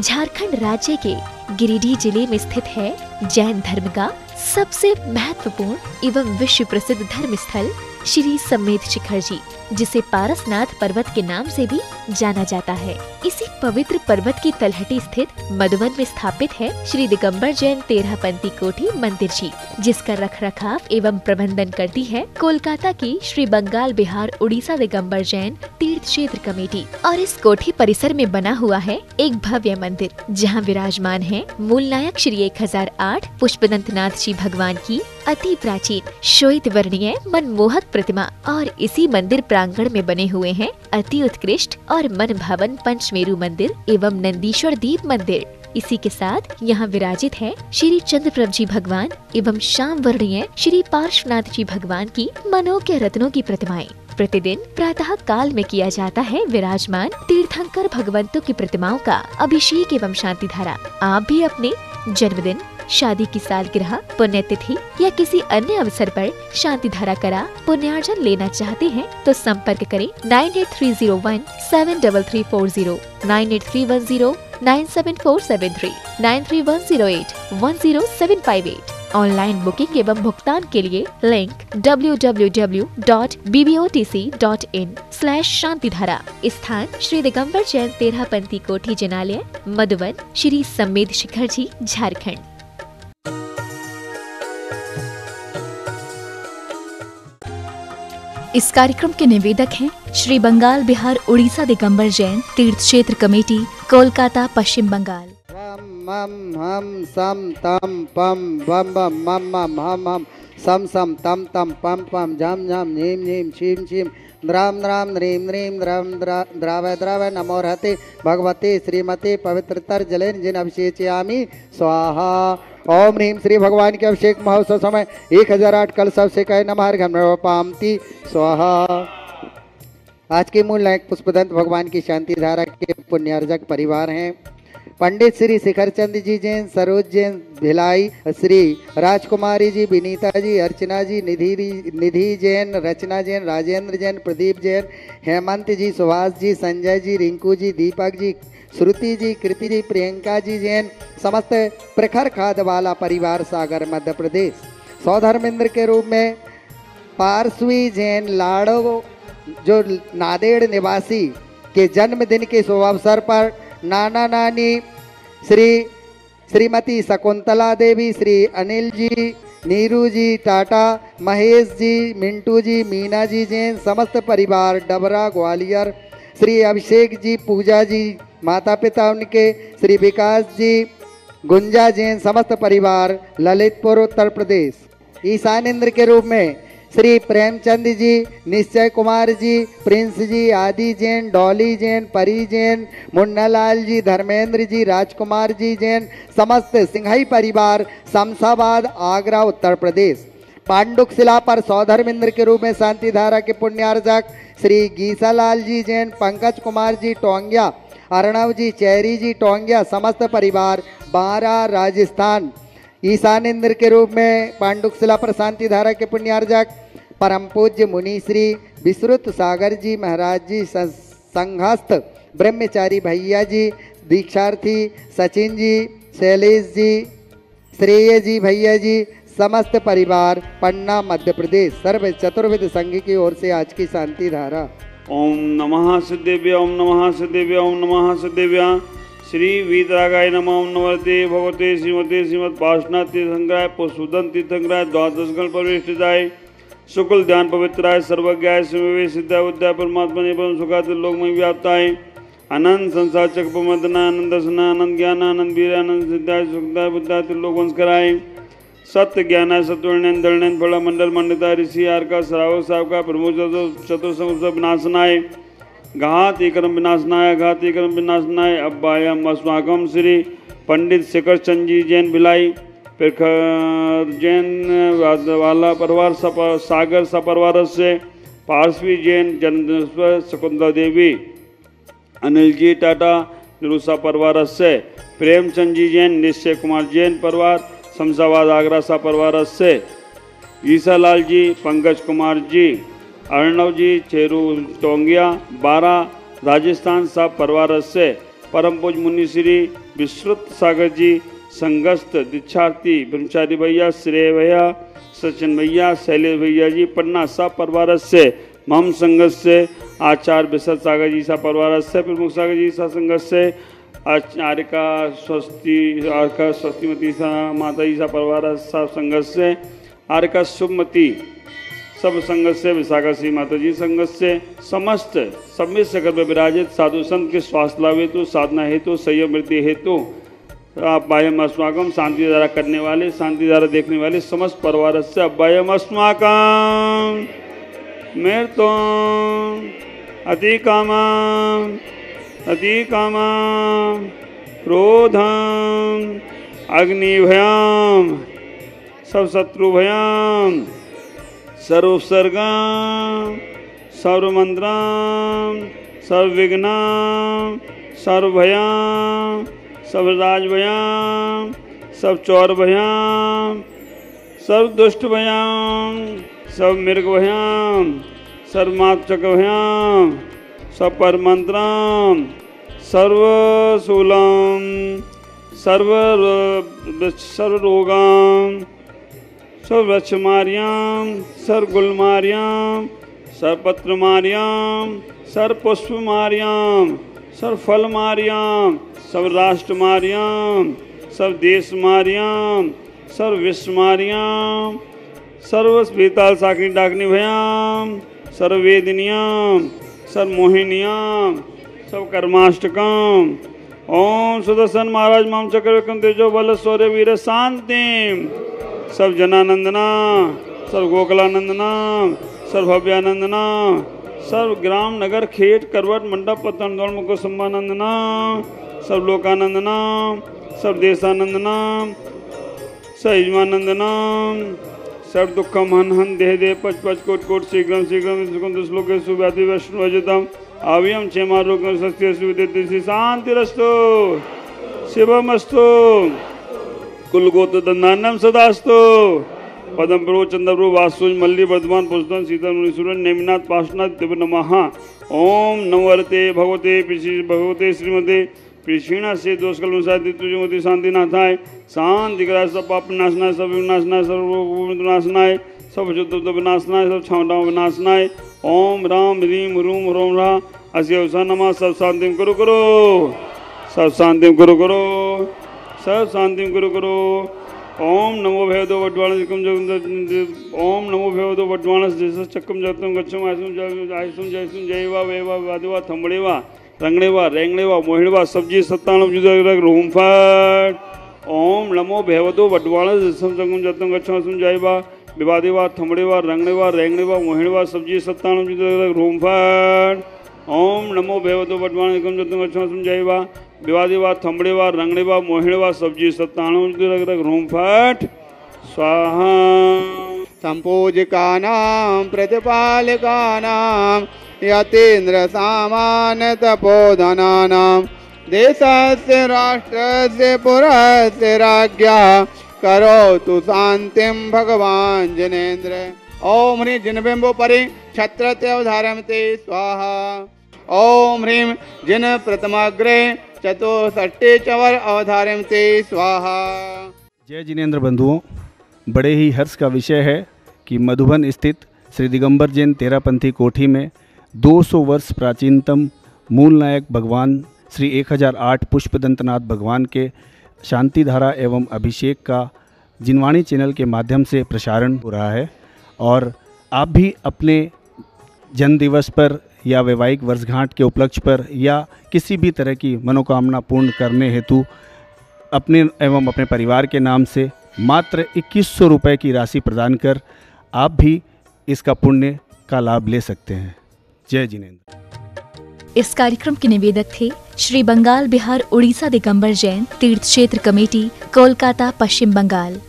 झारखंड राज्य के गिरिडीह ज़िले में स्थित है जैन धर्म का सबसे महत्वपूर्ण एवं विश्व प्रसिद्ध धर्म स्थल श्री समेत शिखर जी जिसे पारसनाथ पर्वत के नाम से भी जाना जाता है। इसी पवित्र पर्वत की तलहटी स्थित मधुबन में स्थापित है श्री दिगंबर जैन तेरह पंथी कोठी मंदिर जी, जिसका रख रखाव एवं प्रबंधन करती है कोलकाता की श्री बंगाल बिहार उड़ीसा दिगंबर जैन तीर्थ क्षेत्र कमेटी। और इस कोठी परिसर में बना हुआ है एक भव्य मंदिर, जहाँ विराजमान है मूल नायक श्री एक हज़ार आठ पुष्पदंत नाथ जी भगवान की अति प्राचीन श्वेत वर्णीय मनमोहक प्रतिमा और इसी मंदिर प्रांगण में बने हुए हैं। अति उत्कृष्ट और मन भवन पंचमेरु मंदिर एवं नंदीश्वर दीप मंदिर। इसी के साथ यहाँ विराजित है श्री चंद्र जी भगवान एवं श्याम वर्णीय श्री पार्श्वनाथ जी भगवान की मनोज्ञ रत्नों की प्रतिमाएँ। प्रतिदिन प्रातः काल में किया जाता है विराजमान तीर्थंकर भगवंतों की प्रतिमाओं का अभिषेक एवं शांति धारा। आप भी अपने जन्मदिन शादी की सालगिरह, पुण्यतिथि या किसी अन्य अवसर पर शांति धारा करा पुण्यार्जन लेना चाहते हैं तो संपर्क करें nine eight three zero one seven double three four zero, nine eight three one zero nine seven four seven three, nine three one zero eight one zero seven five eight. Online booking एवं भुगतान के लिए link www.bbotc.in slash शांति धारा स्थान श्री दिगंबर जैन तेरह पंथी कोठी जनालय, मधुबन, श्री सम्मेद शिखर जी, झारखंड। इस कार्यक्रम के निवेदक हैं श्री बंगाल बिहार उड़ीसा दिगंबर जैन, तीर्थ क्षेत्र कमेटी, कोलकाता, पश्चिम बंगाल। सम सम तम तम, पम पम, झम झम, नीम नीम शीम शीम द्राम द्राम ह्रीं ह्रीं द्रम, द्रा द्रावय द्रावय नमोर्हते भगवते, श्रीमते पवित्रतर जलेन जिन अभिषेचयामी, स्वाहा। ओम ह्रीं श्री भगवान के अभिषेक महोत्सव समय एक हज़ार आठ कल सबसे कहे नमहर पामती। स्वाहा। आज के मूल नायक पुष्पदंत भगवान की शांति धारा के पुण्यार्जक परिवार हैं। पंडित श्री शिखर चंद जी जैन, सरोज जैन, भिलाई, श्री राजकुमारी जी, विनीता जी, अर्चना जी, निधि निधि जैन, रचना जैन, राजेंद्र जैन, प्रदीप जैन, हेमंत जी, सुभाष जी, संजय जी, रिंकू जी, दीपक जी, श्रुति जी, कृति जी, प्रियंका जी जैन, समस्त प्रखर खाद वाला परिवार सागर, मध्य प्रदेश। सौधर्मेंद्र के रूप में पार्श्वी जैन, लाड़ो, जो नादेड़ निवासी के जन्मदिन के शुभ अवसर पर नाना नानी श्री, श्रीमती शकुंतला देवी, श्री अनिल जी नीरू जी टाटा महेश जी मिंटू जी मीना जी जैन, समस्त परिवार, डबरा, ग्वालियर, श्री अभिषेक जी पूजा जी माता पिता उनके, श्री विकास जी गुंजा जैन, समस्त परिवार, ललितपुर, उत्तर प्रदेश। ईशानेन्द्र के रूप में श्री प्रेमचंद जी, निश्चय कुमार जी, प्रिंस जी, आदि जैन, डॉली जैन, परी जैन, मुन्नालाल जी, धर्मेंद्र जी, राजकुमार जी जैन, समस्त सिंघई परिवार, शमशाबाद, आगरा, उत्तर प्रदेश। पांडुक शिला पर सौधर्मेंद्र के रूप में शांति धारा के पुण्यार्जक श्री गीसालाल जी जैन, पंकज कुमार जी, टोंगिया, अर्णव जी, चेरी जी, टोंगिया, समस्त परिवार, बारा, राजस्थान। ईशान इंद्र के रूप में पांडुक शिला पर शांति धारा के पुण्यार्जक परम पूज्य मुनि श्री विश्रुत सागर जी महाराज जी संघस्थ ब्रह्मचारी भैया जी, दीक्षार्थी सचिन जी, शैलेश जी, श्रेय जी भैया जी, समस्त परिवार, पन्ना, मध्य प्रदेश, सर्व चतुर्विद संघ की ओर से आज की शांति धारा। ओम नमः सिद्धेभ्य ओम नमः सिद्धेभ्य ओम नमः सिद्धेभ्य श्री वीतरागाय नम, ओम नमते भगवते, श्रीमते, श्रीमद पार्शनाथ तीर्थंकराय पुष्पदन तीर्थंकराय द्वादशगण प्रविष्टिताय शुक्ल ध्यान पवित्राय सर्वज्ञाय सिद्धा सिद्धा परमात्मा ने परम सुखात लोकमय व्याप्ताय आनंद, संसार चकपमदना आनंद दर्शना आनंद, ज्ञान, आनंद, वीर, आनंद सिद्धाय सुखदाय बुद्धाय त्रिलोक वंशकराय सत्य ज्ञान सत्वर्णन दलनन फल मंडल मंडिता, ऋषि आर का श्रावक साहब का प्रमुख चतुर्संग विनाशनाय घात कर्म विनाशनाय घात कर्म विनाशनाय अब्बायम, अस्माकम, श्री पंडित शेखर चंद जी जैन भिलाई. फिर जैन वाला परिवार सागर सपरिवार से पार्श्वी जैन जन्म शकुंतला देवी अनिल जी टाटा निरुषा परिवार से प्रेमचंद जी जैन, निश्चय कुमार जैन परिवार, शमशाबाद आगरा सा परिवार से ईसा लाल जी पंकज कुमार जी अर्णव जी चेरू टोंगिया बारह राजस्थान सा परिवार से परम पूज मुनि श्री विश्रुत सागर जी संगस्त दीक्षार्थी ब्रह्मचारी भैया, श्रेय भैया, सचिन भैया, शैलेश भैया जी, पन्ना सा परिवार से मम संगत से, आचार्य विशद सागर जी सा परिवार से, प्रमुख सागर जी सा संगत से आचार्य का स्वस्ति आर्य स्वस्तिमती सा माता जी सा परिवार सा संगत से आर्य का शुभमती सब संगत से, विशाखा श्री माता जी संगत से, समस्त सम्मित सकर में विराजित साधु संत के स्वास्थ्य लाभ हेतु, साधना हेतु, संयम वृद्धि हेतु आप वायम अस्माकम शांति द्वारा करने वाले शांति द्वारा देखने वाले, समस्त परिवार से अव्ययम अस्माकम मृत्यु अति काम अति कामा क्रोधम अग्निभयाम सब शत्रु भयाम सर्वोत्सर्गा सर्वमंत्राम सर्वविघ्नाम सर्वभयाम सब राज भयाम सब चौर भयाम सब दुष्ट भयाम सब मृग भयाम सर्व मातचक भयाम सब पर मंत्राम सर्व शूलम, सर्व सर्व रोगाम सर्व सर्व फल मार्याम सब राष्ट्र मार्याम सब देश मार्याम सर्व विश्व मार्याम सर्व बेताल डाकनी भयाम सर्व सर्व मोहिनियाम, सब कर्माष्टकम। ओम सुदर्शन महाराज माम चक्र तेजो बल सौर्य वीर शांतिम। सब जनानंदना सर्व गोकलानंदना सर्व भव्यानंदना सर्व ग्राम नगर खेत करवट मंडप पतन दौड़ मुख सम्मानंदना सब लोकानंदना सब देशानंदना सहिजमानंदना सर्व दुखम हन हन देह देह पच पच कोट कोट शीघ्रम शीघ्रम श्लोक सुव्याधि वैष्णु अजतम आव्यम क्षेमारोग्यम सुविद्य शांति रस्तो शिवमस्तु। कुलगोत्र दंडानम सदास्तो। पदम प्रभु चंद्र प्रभु वासुज मल्ली वर्धमान पुष्पन सीता मुनिसुरन नेमिनाथ पाशनाथ दिव्य नमः। ओम नवरते भगवते भगवते श्रीमते कृष्णा से दोष कल तुझमती शांति नाथाय शांति करा सब पाप विनाशनाय, सब विनाशनाय, सब रोग विनाशनाय सब शुद्ध विनाशनाय, सब छावटाओं विनाशनाय। ओम राम रीम रूम रोम रा अस्य अवसा नमा। सब शांति करो करो। सब शांति करो करो। सब शांति करो करो। ओम नमो भयदो वड्वाण जगम ओम नमो भयदो वड्वाण जैसे चक्कम जगतम गच्छम आयसुम आयसुम जयसुम जयवा वेवा वादिवा थमड़ेवा रंगणेवा रेंगणेवा मोहिणवा सब्ज़ी सत्ताणम जुदा रूम फट। ओम नमो भैवतो वडवाण सम संगम जतम गच्छम सुन जाइबा विवादेवा थमड़ेवा रंगणेवा रेंगणेवा मोहिणवा सब्ज़ी सत्ताणम जुदा रूम फट। ओम नमो भैवतो वडवाण गम जतम गच्छम सुन जाइबा विवादेवा थमड़ेवा रंगणेवा मोहिणवा सब्ज़ी सत्ताणम जुदा रूम फट। स्वाहा। सम्पूजिकानां प्रतिपालकानां यतीन्द्रसामान्यतपोधनानां देशस्य, राष्ट्रस्य, पुरस्य राज्ञा, करोतु शान्तिं भगवान् जनेन्द्र। ॐ ह्रीं जिनबिम्बोपरि छत्रत्यवधारमते स्वाहा। ॐ ह्रीं जिन प्रथमाग्रे चतुष्षष्टि चवर अवधारमते स्वाहा। जय जिनेन्द्र बंधुओं, बड़े ही हर्ष का विषय है कि मधुबन स्थित श्री दिगंबर जैन तेरापंथी कोठी में 200 वर्ष प्राचीनतम मूल नायक भगवान श्री 1008 पुष्पदंतनाथ भगवान के शांति धारा एवं अभिषेक का जिनवाणी चैनल के माध्यम से प्रसारण हो रहा है और आप भी अपने जन्म दिवस पर या वैवाहिक वर्षगांठ के उपलक्ष्य पर या किसी भी तरह की मनोकामना पूर्ण करने हेतु अपने एवं अपने परिवार के नाम से मात्र इक्कीस सौ की राशि प्रदान कर आप भी इसका पुण्य का लाभ ले सकते हैं। जय जिनेन्द्र। इस कार्यक्रम के निवेदक थे श्री बंगाल बिहार उड़ीसा दिगंबर जैन तीर्थ क्षेत्र कमेटी, कोलकाता, पश्चिम बंगाल।